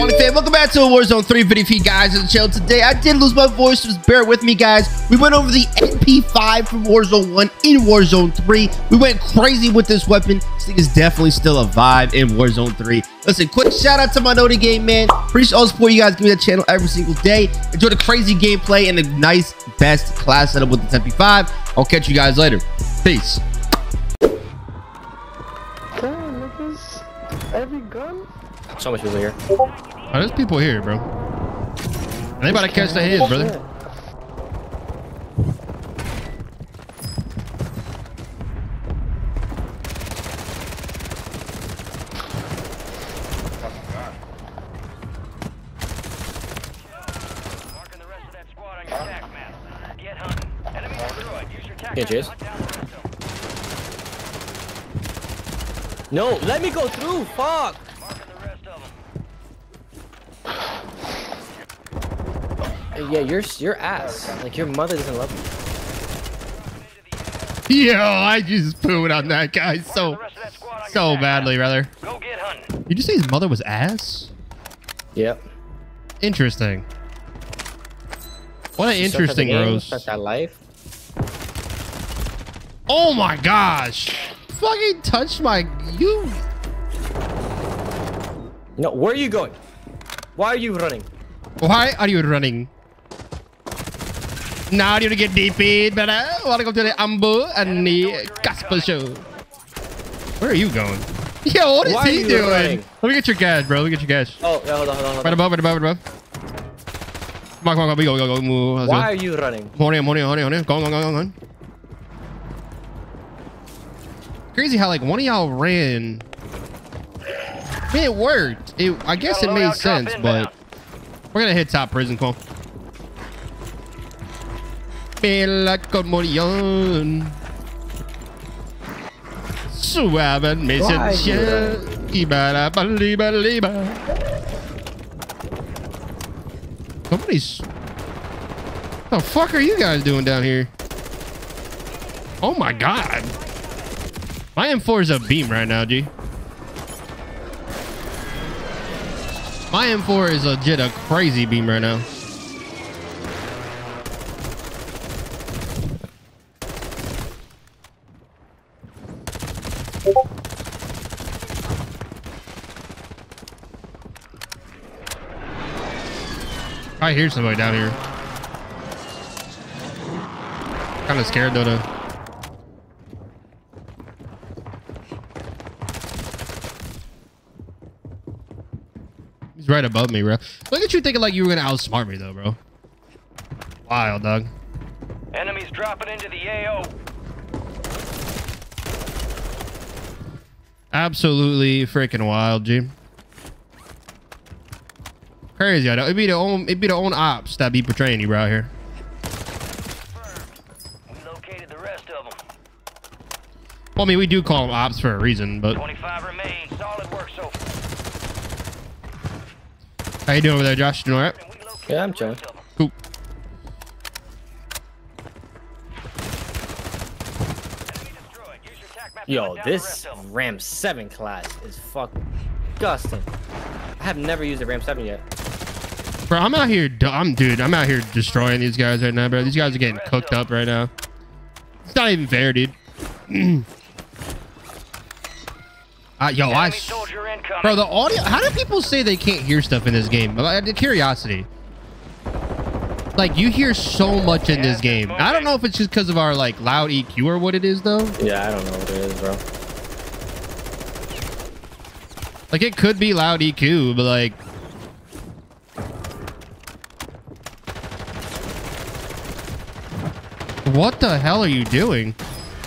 morning, fam. Welcome back to Warzone 3 video for you guys on the channel today. I did lose my voice, so just bear with me, guys. We went over the MP5 from Warzone 1 in Warzone 3. We went crazy with this weapon. This thing is definitely still a vibe in Warzone 3. Listen, quick shout out to my Noti Game, man. Appreciate all the support you guys give me that channel every single day. Enjoy the crazy gameplay and the nice, best class setup with the MP5. I'll catch you guys later. Peace. Damn, niggas. Every gun? So much people here. Oh, there's people here, bro. They about to catch the head, brother. No, let me go through. Fuck. Marking the rest of them. Uh, Yeah, you're your ass. Like your mother doesn't love you. Yo, I just pooed on that guy so, The rest of that squad on your so badly, map. brother. Go get hunting. Did you say his mother was ass? Yep. Interesting. What an Suck interesting game, roast. suck that life. Oh my gosh. Fucking touched my you. No, where are you going? Why are you running? Why are you running? Now you want to get DP, but I want to go to the Ambu and the Casper show. Where are you going? Yo, what is Why are he you doing? running? Let me get your cash, bro. Let me get your cash. Oh, yeah, hold on, hold on, hold Right on. above, right above, right above. Come on, come on, come on. We go, go, go. Move. Let's Why go. are you running? Morning, morning, morning, morning. Go on, go on, go on, go on. Crazy how like one of y'all ran. I mean, it worked. It, I guess it made sense, inbound. but we're gonna hit top prison. Come on. Pela Cormorion. Suave you Ibara baliba liba. Somebody's. The fuck are you guys doing down here? Oh my god. My M4 is a beam right now, G. My M4 is legit a crazy beam right now. I hear somebody down here. Kind of scared though. To... He's right above me, bro. Look at you thinking like you were gonna outsmart me though, bro. Wild, dog. Enemies dropping into the AO. Absolutely freaking wild, G. Crazy, I know. It'd be the own, it'd be the own ops that be portraying you, bro, out here. We located the rest of them. Well, I mean, we do call them ops for a reason, but 25 remain. Solid work so far. how you doing over there, Josh? You doing all right? And we located Yeah, I'm the chilling. rest of them. Cool. Enemy destroyed. Use your attack map to Yo, hunt down the this rest of them. Ram 7 class is fucking disgusting. I have never used a Ram 7 yet. Bro, I'm out here. I'm dude. I'm out here destroying these guys right now, bro. These guys are getting cooked up right now. It's not even fair, dude. uh, yo, I. Enemy s- soldier incoming. Bro, the audio. How do people say they can't hear stuff in this game? Like, The curiosity. Like you hear so much in this game. I don't know if it's just because of our like loud EQ or what it is though. Yeah, I don't know what it is, bro. Like it could be loud EQ, but like. What the hell are you doing?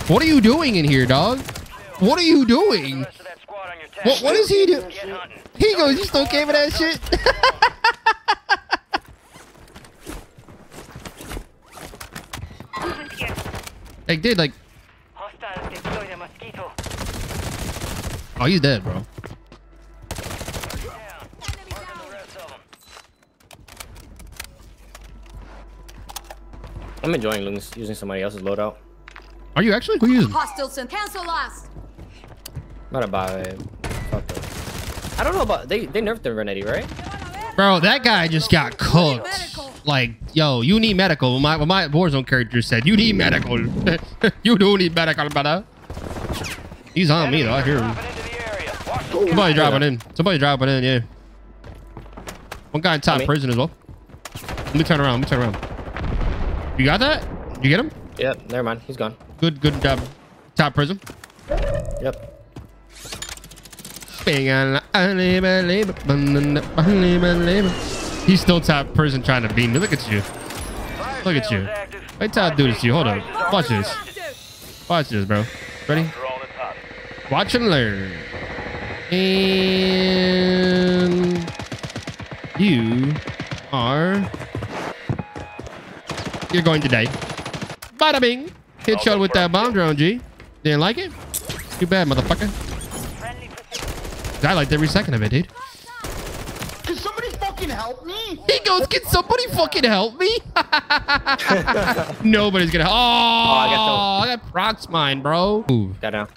What are you doing in here, dog? What are you doing? rest of that squad on your attack What what is he doing? He goes, you still came with that shit? like, dude, like, oh, he's dead, bro. Down. Marking the rest of them. I'm enjoying using somebody else's loadout. Are you actually? Who are you using? Hostiles and cancel last. Not about it. Fuck it. I don't know about they. They nerfed the Renetti, right? Bro, that guy just got cooked. Like, yo, you need medical. My my Warzone character said, you need medical. you do need medical, brother. He's on me though. I hear him. Dropping into the area. Watch the Somebody dropping in. Somebody dropping in. Yeah. One guy in top prison as well. Let me turn around. Let me turn around. You got that? You get him? Yep, never mind. He's gone. Good, good job. Top prison. Yep. He's still top prison trying to beat me. Look at you. Look at you. Wait till I do this to you. Hold up. Watch this. Watch this, bro. Ready? Watch and learn. And you are. You're going to die. Bada bing. Headshot with that bomb drone, G. Didn't like it? Too bad, motherfucker. I liked every second of it, dude. Can somebody fucking help me? He goes, can somebody fucking help me? Nobody's gonna. Oh, I got I got, prox mine, bro. Move. Got down.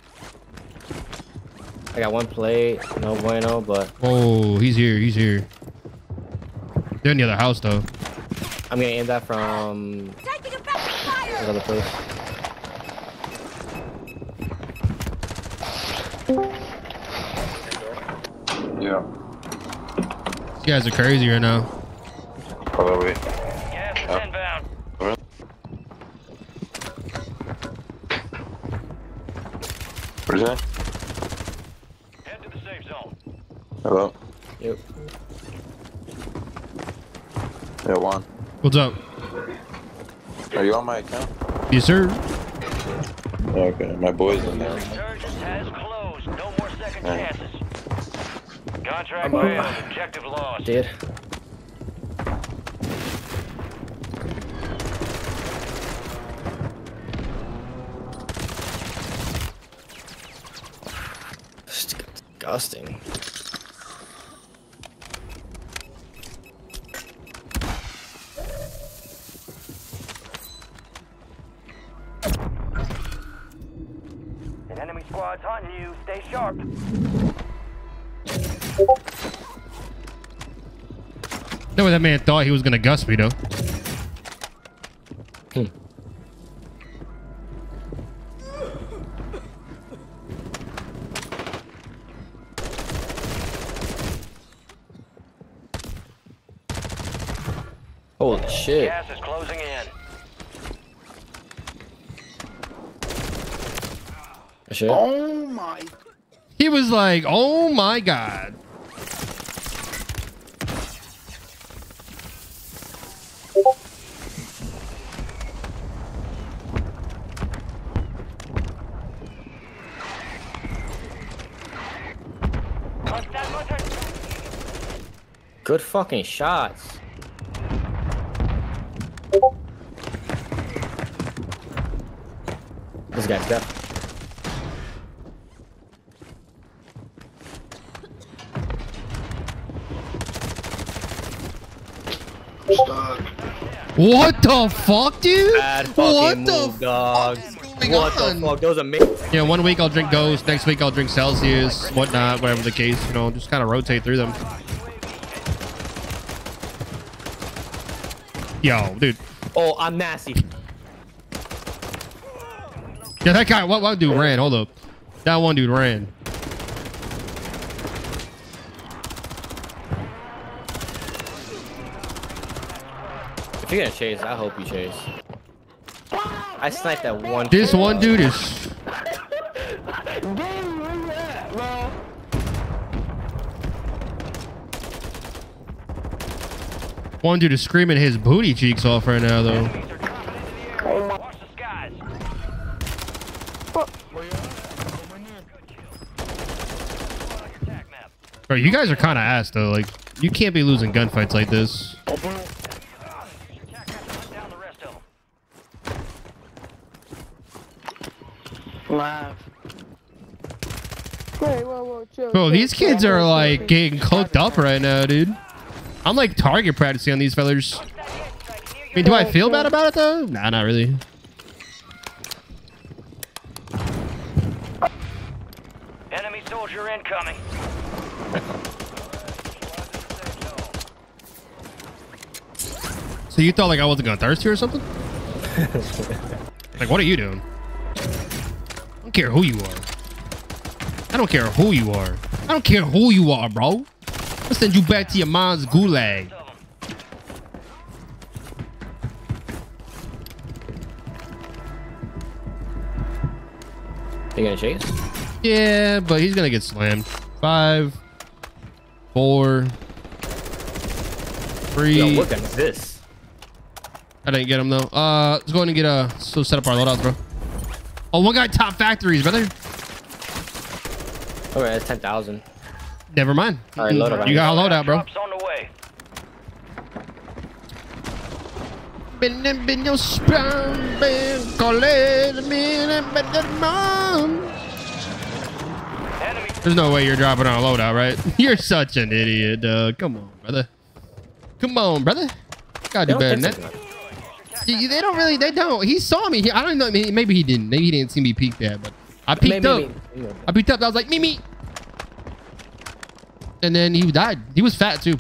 I got one plate. No bueno, but Oh, he's here. He's here. They're in the other house, though. I'm gonna aim that from Taking effective fire! another place. Yeah, You guys are crazy right now. probably. Gas is inbound. What is that? Head to the safe zone. Hello? Yep. Yeah, Juan. What's up? Are you on my account? Yes, sir. Okay, my boy's in there. Resurgence has closed. No more second Alright. chances. Contract I'm up. failed. Objective lost. Did. Disgusting. Know what that man thought he was gonna gus me though. Hmm. Holy shit. Gas is closing in. Shit. Oh my. He was like, "Oh my god." Good fucking shots. This guy's dead. What the fuck, dude? Bad fucking what the move, dog. fuck is going What on? the fuck? Those amazing. Yeah, one week I'll drink Ghost, next week I'll drink Celsius, whatnot, whatever the case. You know, just kind of rotate through them. Yo, dude. Oh, I'm nasty. Yeah, that guy, what, what dude ran? Hold up. That one dude ran. If you're gonna chase, I hope you chase. I sniped that one. This one dude is. Game, where you at, bro? One dude is screaming his booty cheeks off right now, though. Enemies are dropping into the area. Watch the skies. Good kill. On your attack map. Bro, you guys are kind of ass, though. Like, you can't be losing gunfights like this. Use your attack map to hunt down the rest of them. Live. Wait, whoa, whoa, chill. Bro, these kids are, like, getting cooked up right now, dude. I'm, like, target practicing on these fellers. I mean, do I feel bad about it, though? Nah, not really. Enemy soldier incoming. So you thought like I wasn't gonna thirst you or something? like what are you doing? I don't care who you are. I don't care who you are. I don't care who you are, bro. I'll send you back to your mom's gulag. You gonna chase? Yeah, but he's gonna get slammed. Five, four, three. Yo, look at this. I didn't get him though. Uh, let's go ahead and get a so set up our loadouts, bro. Oh, one guy top factories, brother. Okay, that's 10,000. Never mind. All right, load up. You got a loadout, bro. On the way. Been and been your sprung, been call it a minute, but the mom. There's no way you're dropping on a loadout, right? You're such an idiot, dog. Come on, brother. Come on, brother. Gotta They do don't better than that. so. They don't really. They don't. He saw me. He, I don't know. Maybe maybe he didn't. Maybe he didn't see me peek that. But I peeked Maybe- up. maybe- I peeked up. I was like, me, me. And then he died. He was fat too.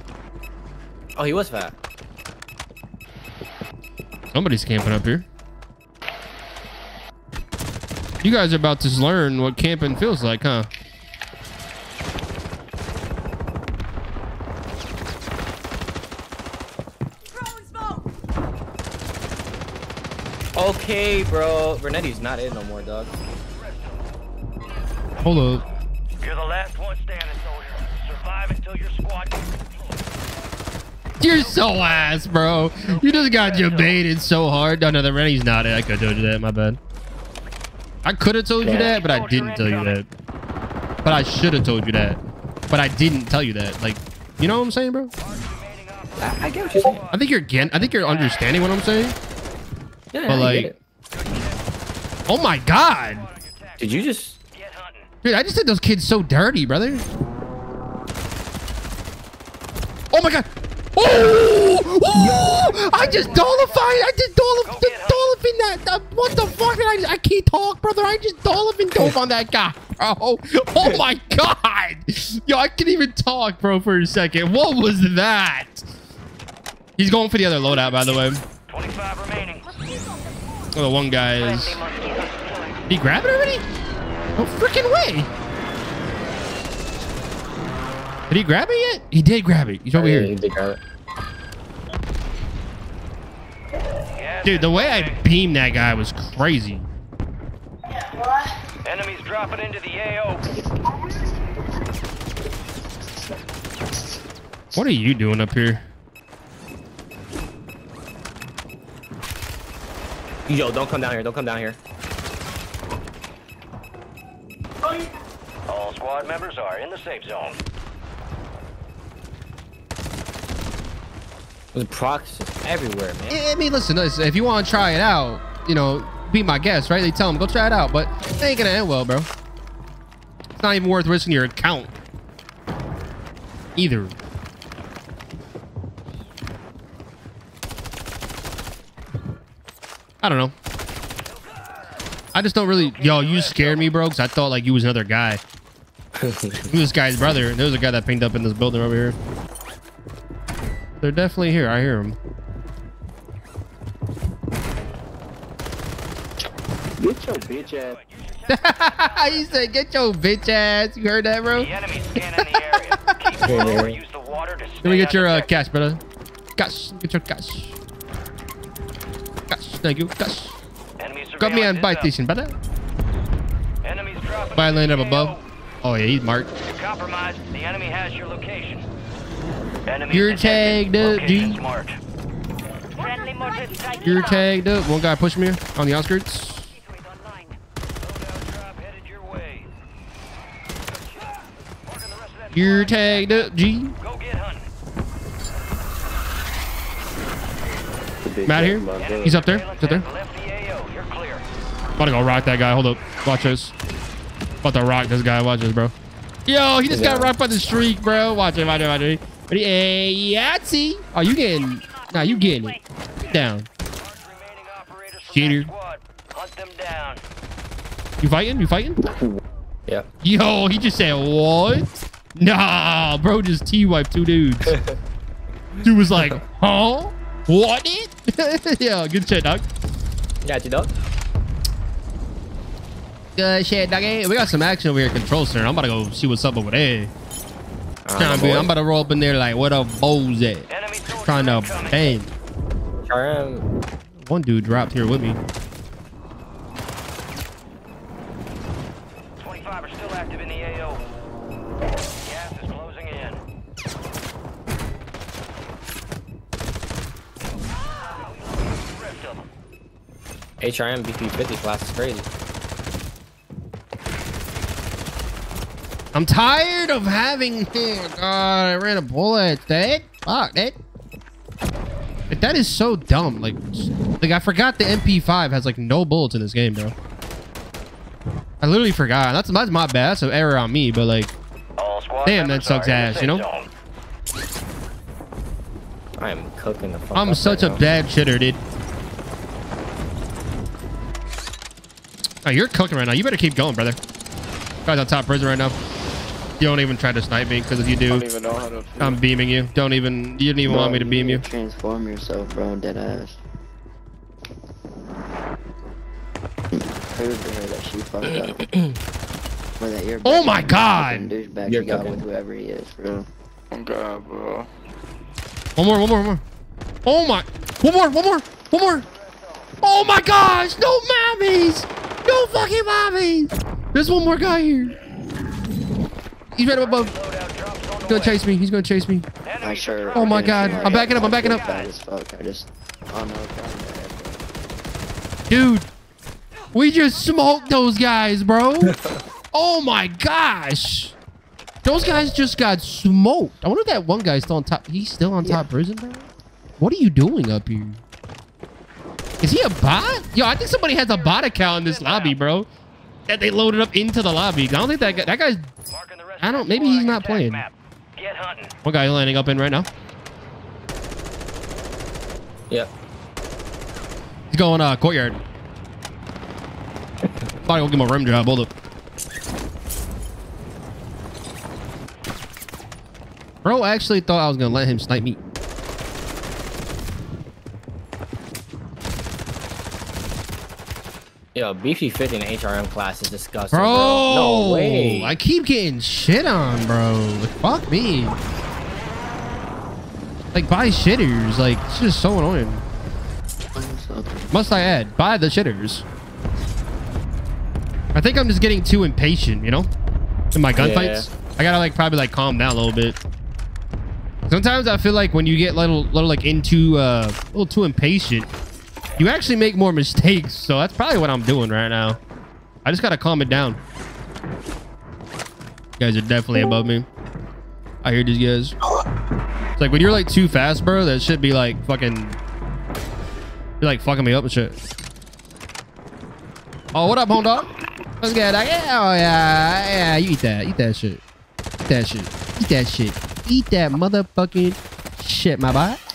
Oh, he was fat. Somebody's camping up here. You guys are about to learn what camping feels like, huh? Okay, bro. Renetti's not in no more, dog. Hold up. You're so ass, bro. You just got debated so hard. No, no, the Rennie's not it. I could have told you that. My bad. I could have told you that, but I didn't tell you that. But I should have told you that. But I didn't tell you that. Like, you know what I'm saying, bro? I, I get what you're saying. I think you're again. I think you're understanding what I'm saying. Yeah, But, I like- get it. Oh my god, Did you just... Get hunting. dude! I just did those kids so dirty, brother. Oh my god! Oh! oh! I just dollified. I just dollif Go get her. dolphin that. that- What the fuck? Did I, I can't talk, brother. I just dolphin dove on that guy, bro. Oh my god! Yo, I can't even talk, bro, for a second. What was that? He's going for the other loadout, by the way. 25 remaining. Oh, the one guy is. Friendly mosquitoes killing. Did he grab it already? No freaking way. Did he grab it yet? He did grab it. He's over Yeah, here. he did grab it. Dude, the way I beamed that guy was crazy. Enemies dropping into the AO. What are you doing up here? Yo, don't come down here. Don't come down here. All squad members are in the safe zone. There's procs just everywhere, man. I mean, listen, listen, if you want to try it out, you know, be my guest, right? They tell him, go try it out, but it ain't gonna end well, bro. It's not even worth risking your account. Either. I don't know. I just don't really. Yo, you scared me, bro, because I thought like you was another guy. You this guy's brother. There was a guy that pinged up in this building over here. They're definitely here. I hear them. Get your bitch ass. he said, "Get your bitch ass." You heard that, bro? The enemy's scanning the area. Keep low or use the water to Let me get your uh, cash, brother. Cash. Get your cash. Cash. Thank you. Cash. Enemy Got me on surveillance buy up. station, brother. Enemies dropping Buy land up above. Oh yeah, he's marked. You're compromised. The enemy has your location. Enemies You're detected. tagged up, G. Location's marked. Friendly mortar strike You're tagged up. One guy pushing me on the outskirts. Situate online. Loadout drop headed your way. Marking the rest of that You're tagged up, G. Go get hunting. Matt here. He's up there. He's up there. has left the AO. You're clear. About to go rock that guy. Hold up. Watch this. About to rock this guy. Watch this, bro. Yo, he just got Yeah. rocked by the streak, bro. Watch it. Watch it. Watch it. Ready? Hey, Yahtzee. Oh, you getting? Nah, you getting it. Get down. Mark remaining operators from Cheater. Hunt them down. You fighting? You fighting? Yeah. Yo, he just said what? Nah, bro, just T-wiped two dudes. Dude was like, huh? What it? yeah, good shit, dog. Yeah, you dog. Good shit, doggy. We got some action over here at Control Center. I'm about to go see what's up over there. Trying to be, I'm about to roll up in there like, what up, bows at? Trying to bang. HRM. One dude dropped here with me. 25 are still active in the AO. Gas is closing in. Rest. HRM BP50 class is crazy. I'm tired of having. Oh God, I ran a bullet. That fuck that. Like, that is so dumb. Like, like I forgot the MP5 has like no bullets in this game, bro. I literally forgot. That's that's my bad. That's an error on me. But like, Damn, that sucks are in the ass, safe you know? zone. I am cooking the fuck I'm up such right a now. bad shitter, dude. Oh, you're cooking right now. You better keep going, brother. Guys on top prison right now. You don't even try to snipe me because if you do, don't even know how to. I'm beaming you. Don't even. You didn't even want me to beam you. Transform yourself, bro. Dead ass. Prove to that she fucked up. or that you're. Oh my better than the God! fucking Douchebag You're you got cooking. with whoever he is, bro. Oh god, bro. One more, one more, one more. Oh my. One more, one more, one more. Oh my gosh. No mommies. No fucking mommies. There's one more guy here. He's right up above. He's gonna chase me. He's gonna chase me. I sure. Oh my God. I'm backing up, I'm backing up. Bad as fuck. I just. No, God, Dude. We just smoked those guys, bro. oh my gosh. Those guys just got smoked. I wonder if that one guy's still on top. He's still on top prison, bro. What are you doing up here? Is he a bot? Yo, I think somebody has a bot account in this lobby, bro. That they loaded up into the lobby. I don't think that guy, that guy's Marking the rest I don't- maybe he's not playing. map. Get hunting. one guy landing up in right now. Yep. He's going uh courtyard. Probably go give him a rim job. Hold up. Bro actually thought I was gonna let him snipe me. Yo, BP50 in HRM class is disgusting. Bro, Bro, no way. I keep getting shit on, bro. Like, fuck me. Like, buy shitters. Like, it's just so annoying. Must I add, buy the shitters. I think I'm just getting too impatient, you know? In my gunfights. I gotta, like, probably, like, calm down a little bit. Sometimes I feel like when you get little, little like, into, uh, a little too impatient, you actually make more mistakes. So that's probably what I'm doing right now. I just gotta calm it down. You guys are definitely above me. I hear these guys. It's like when you're like too fast, bro, that should be like fucking. You're like fucking me up and shit. Oh, what up, home dog? What's good? Dog? Yeah, oh yeah, yeah. You eat that. Eat that shit. Eat that shit. Eat that shit. Eat that motherfucking shit, my boy.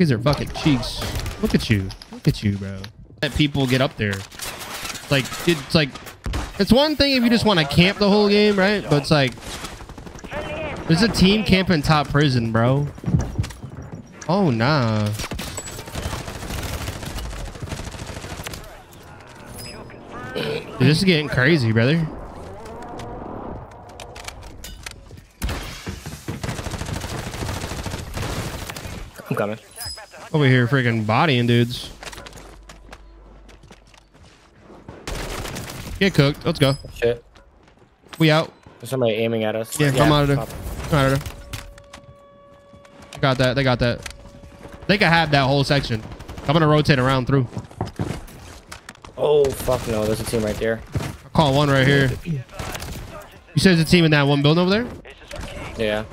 These are fucking cheeks. Look at you. Look at you, bro. Let people get up there. Like it's like it's one thing if you just want to camp the whole game, right? But it's like there's a team camping top prison, bro. Oh nah. Dude, this is getting crazy, brother. I'm coming. Over here freaking bodying dudes. Get cooked. Let's go. Shit. We out. There's somebody aiming at us. Yeah, I'm out of there. pop- Out of there. Got that. They got that. They can have that whole section. I'm gonna rotate around through. Oh, fuck no. There's a team right there. I'll call one right here. You said there's a team in that one building over there? Yeah.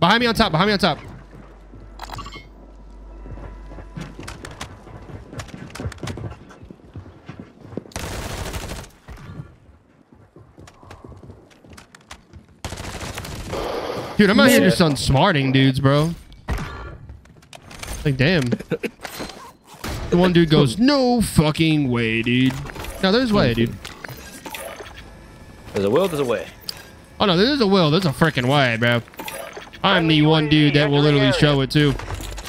Behind me on top. Behind me on top. Dude, I'm out here just unsmarting dudes, bro. Like, damn. The one dude goes, no fucking way, dude. No, there's way, dude. There's a will, there's a way. Oh, no, there's a will. There's a freaking way, bro. I'm the one dude that will literally show it too.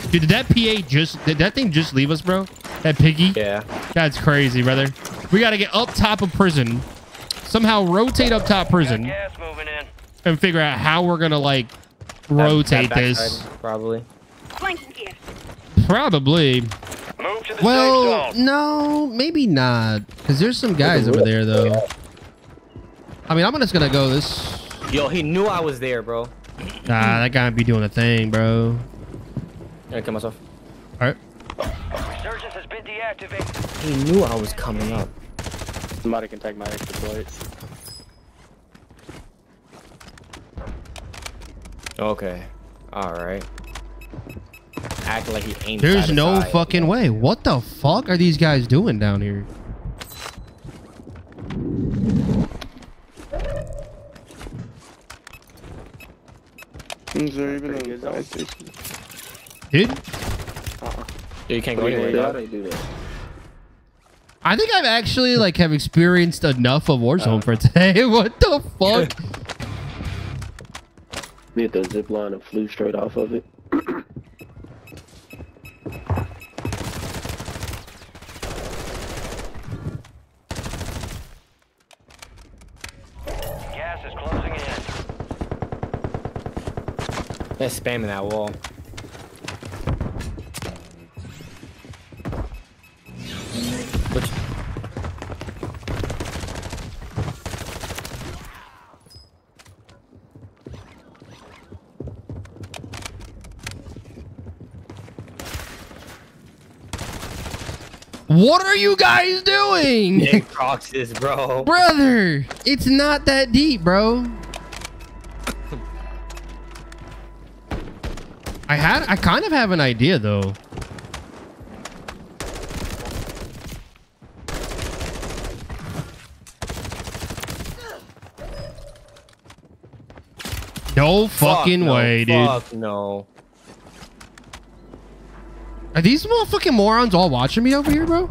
Dude, did that PA just did that thing just leave us, bro? That piggy? Yeah. That's crazy, brother. We gotta get up top of prison, somehow rotate up top prison, Gas moving in. And figure out how we're gonna like rotate that this. backside, Probably. Probably. Move to the Well, no, maybe not. Because there's some guys over there, though. I mean, I'm just gonna go this. Yo, he knew I was there, bro. Nah, that guy be doing a thing, bro. Gonna kill myself. All right. Resurgence has been deactivated. He knew I was coming up. Somebody can take my extra plates. Okay. All right. Act like he ain't. There's no fucking you way. What the fuck are these guys doing down here? Is there even Pretty a good fire station? Dude, Yeah, you can't go anywhere. how dog. do that? I think I've actually like have experienced enough of Warzone uh. for today. what the fuck? We hit the zip line and flew straight off of it. Gas is closing in. They're spamming that wall. What are you guys doing? Nick Proxys, bro. Brother, it's not that deep, bro. I had I kind of have an idea though. No fucking Fuck no, way, dude. Fuck no. Are these motherfucking morons all watching me over here, bro?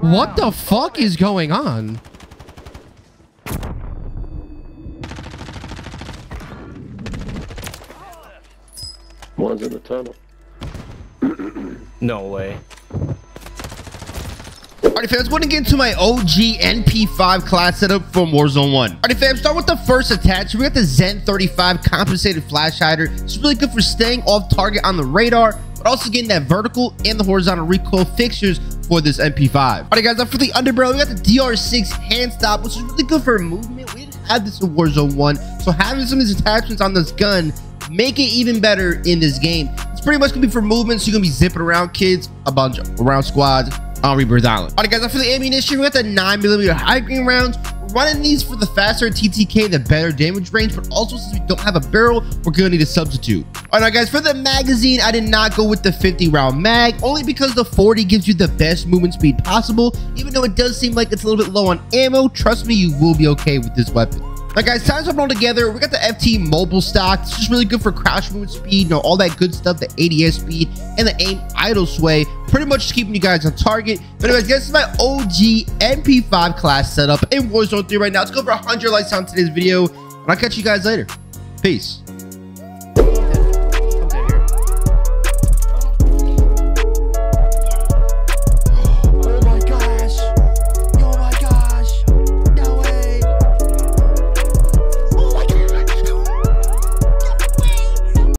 What the fuck is going on? One's in the tunnel. No way. Alrighty fams, going to get into my OG MP5 class setup from Warzone 1. Alrighty fam, start with the first attach. We got the Zen 35 compensated flash hider. It's really good for staying off target on the radar, but also getting that vertical and the horizontal recoil fixtures for this MP5. Alright guys, now for the underbarrel, we got the DR6 hand stop, which is really good for movement. We didn't have this in Warzone 1, so having some of these attachments on this gun make it even better in this game. It's pretty much gonna be for movement, so you're gonna be zipping around kids, a bunch around squads on Rebirth Island. Alright guys, now for the ammunition, we got the 9mm high grain rounds. Running these for the faster TTK, the better damage range, but also since we don't have a barrel, we're gonna need a substitute. Alright guys, for the magazine, I did not go with the 50 round mag, only because the 40 gives you the best movement speed possible. Even though it does seem like it's a little bit low on ammo, trust me, you will be okay with this weapon. Now guys, time to put all together. We got the FT mobile stock. It's just really good for crouch movement speed, you know, all that good stuff, the ADS speed, and the aim idle sway. Pretty much just keeping you guys on target. But anyways, guys, this is my OG MP5 class setup in Warzone 3 right now. Let's go for 100 likes on today's video, and I'll catch you guys later. Peace.